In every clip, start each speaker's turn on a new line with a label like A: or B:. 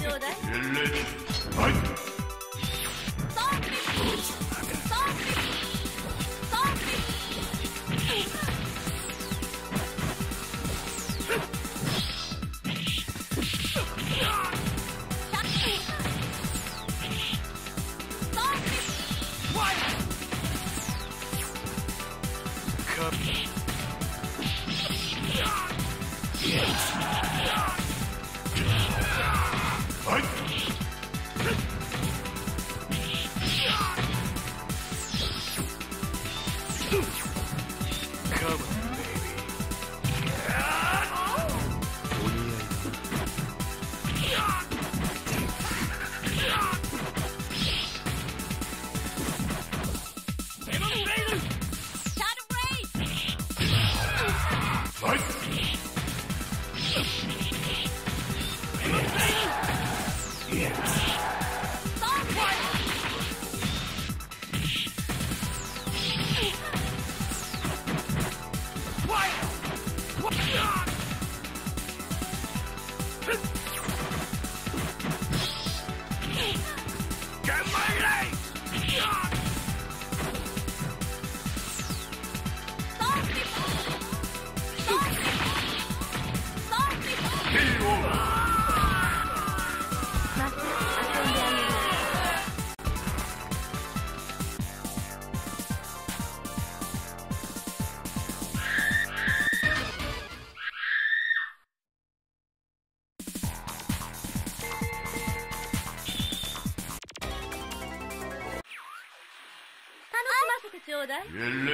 A: 必要だい。El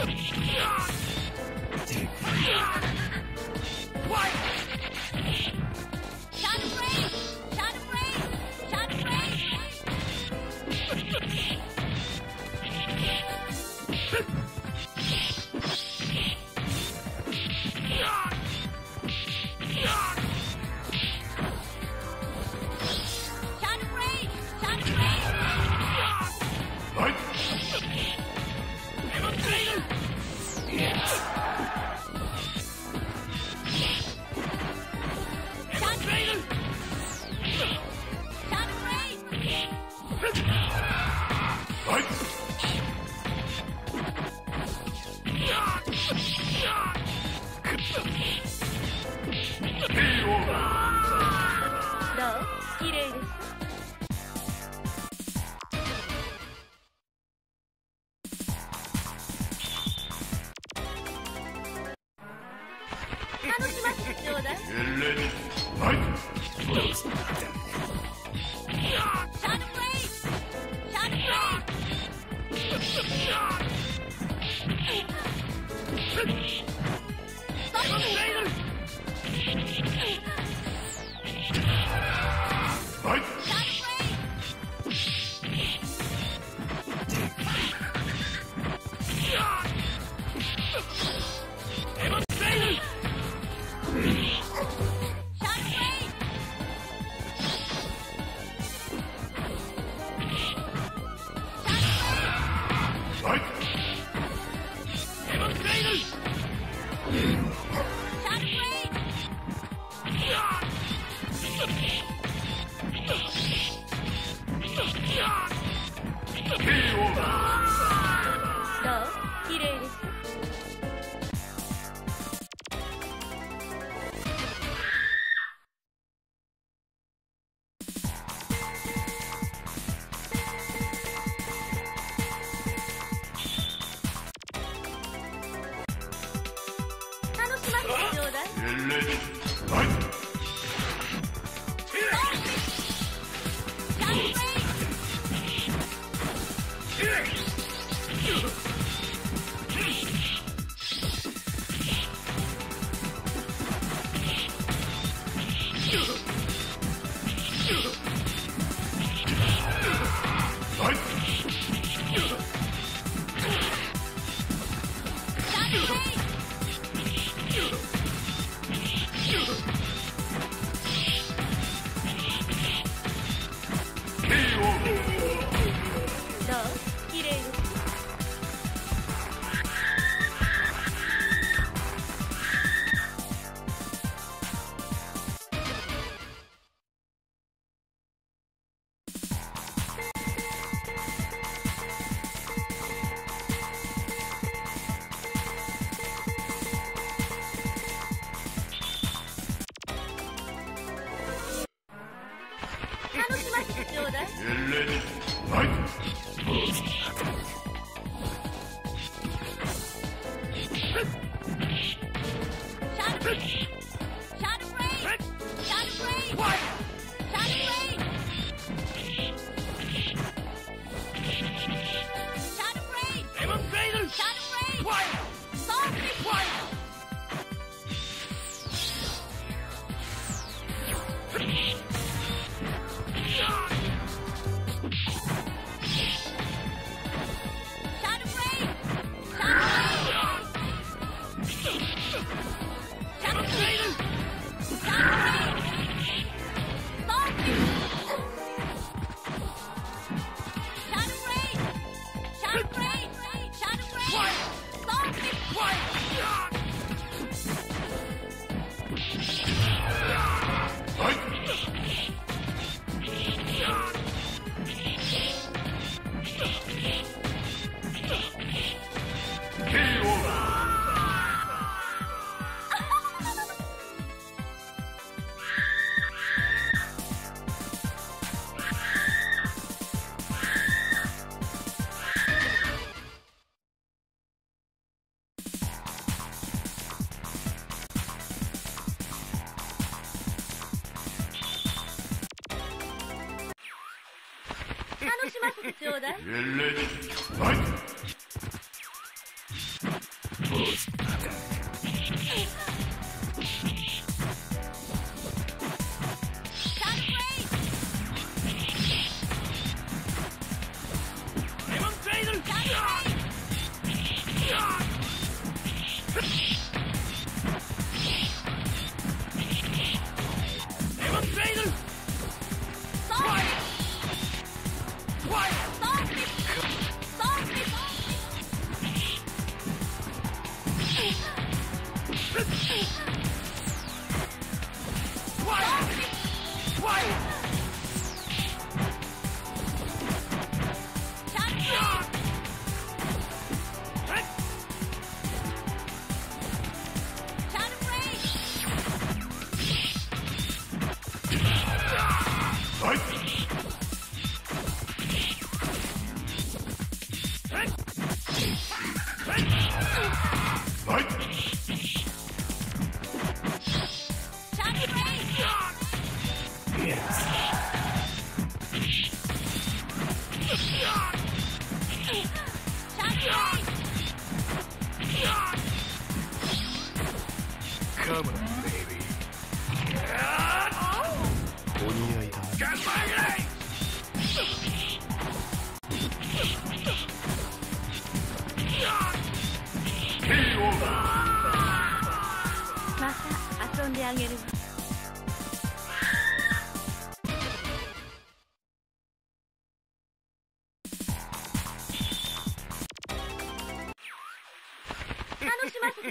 A: Ah! ちちょうだい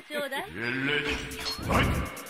A: ちょうだい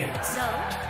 B: Yes.
A: ど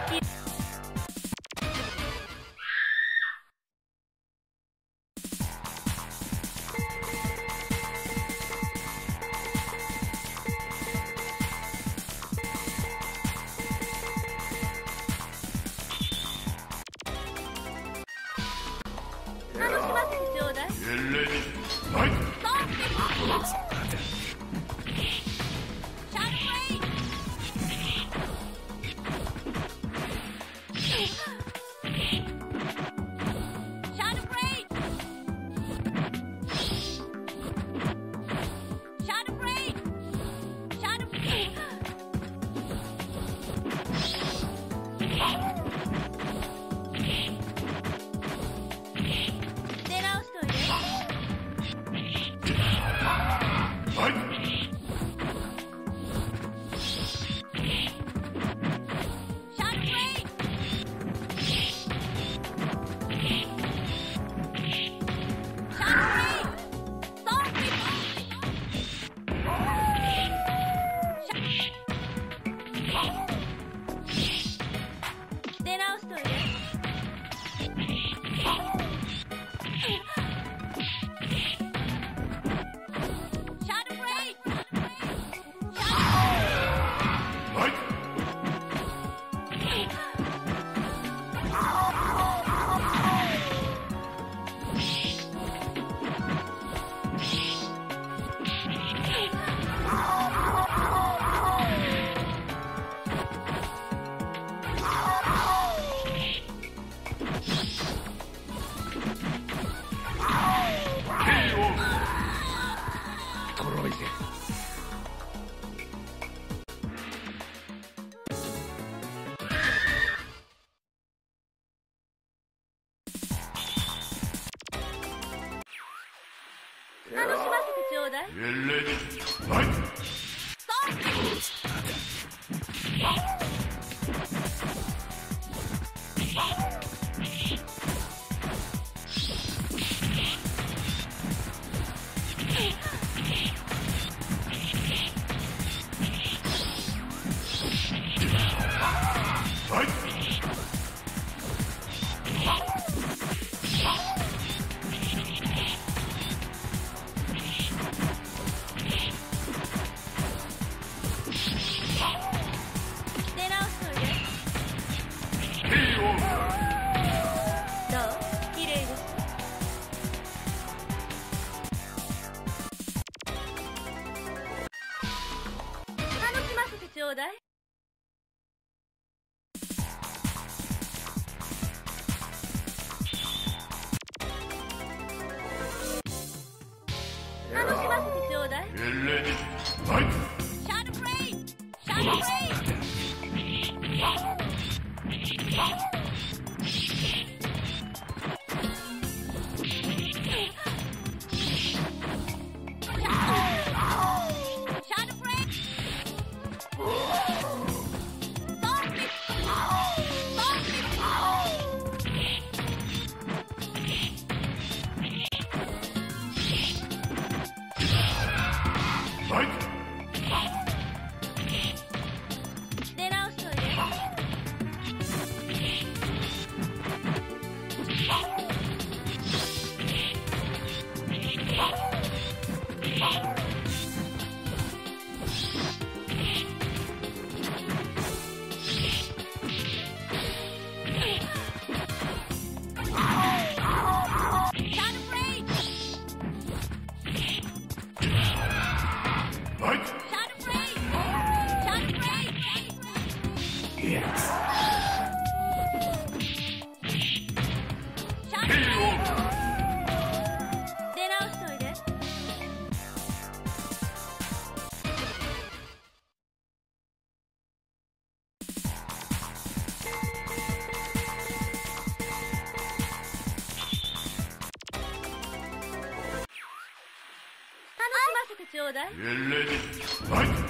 A: ちょうませ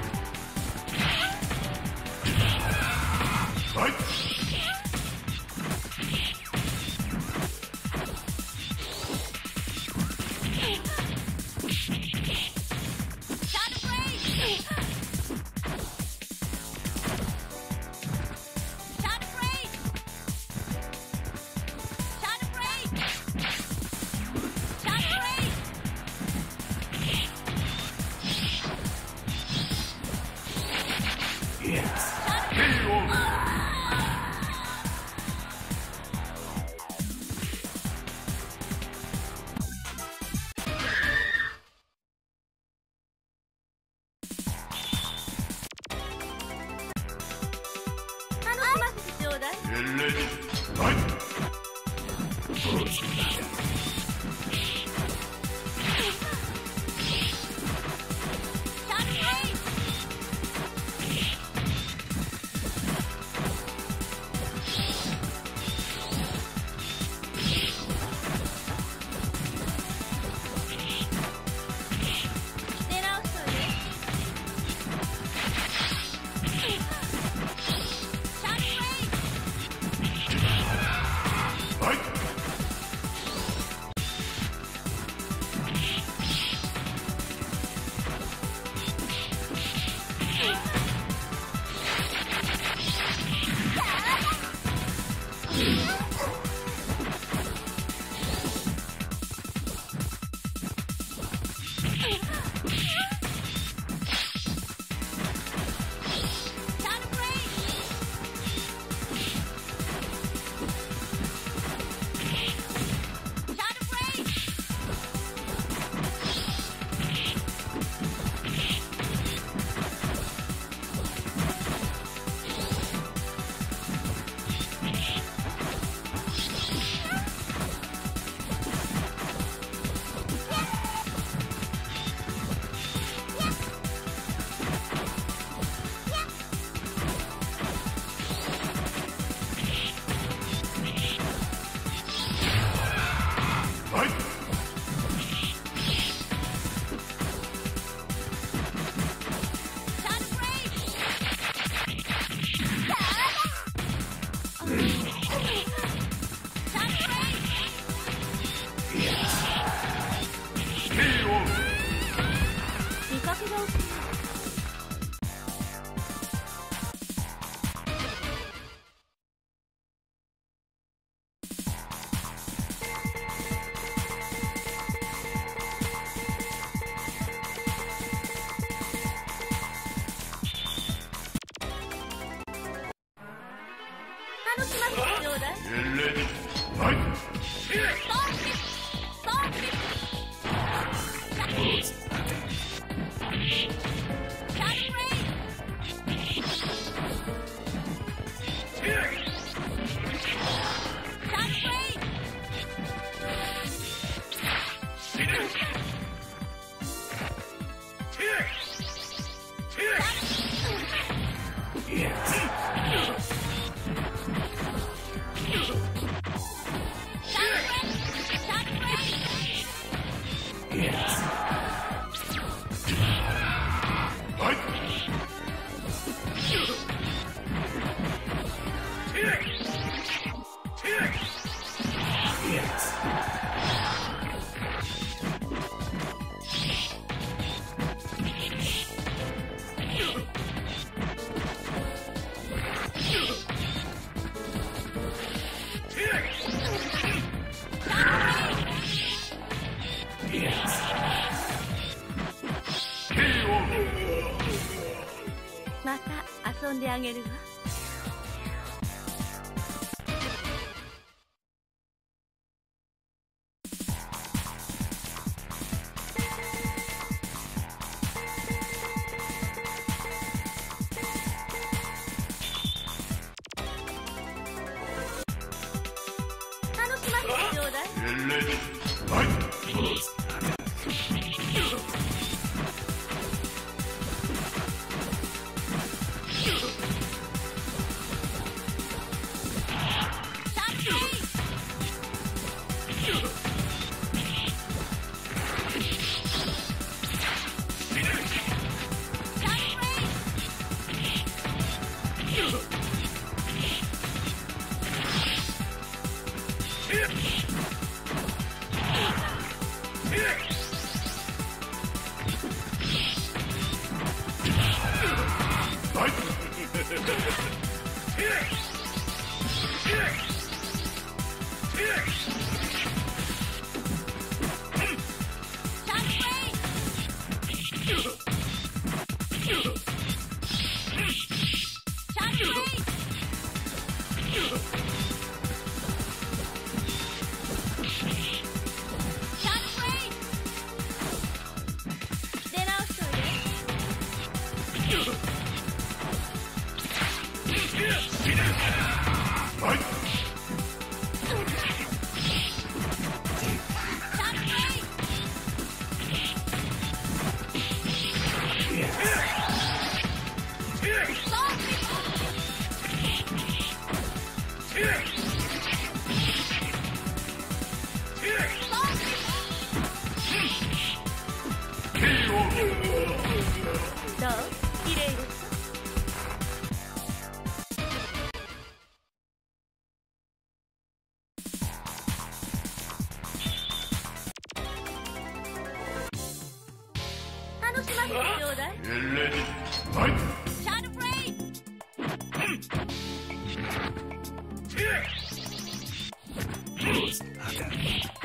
A: 양해를
B: Adams.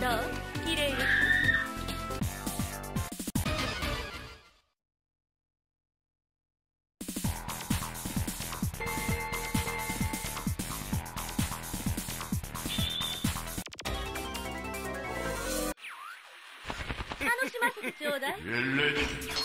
A: どう綺麗よ楽しませてちょうだい。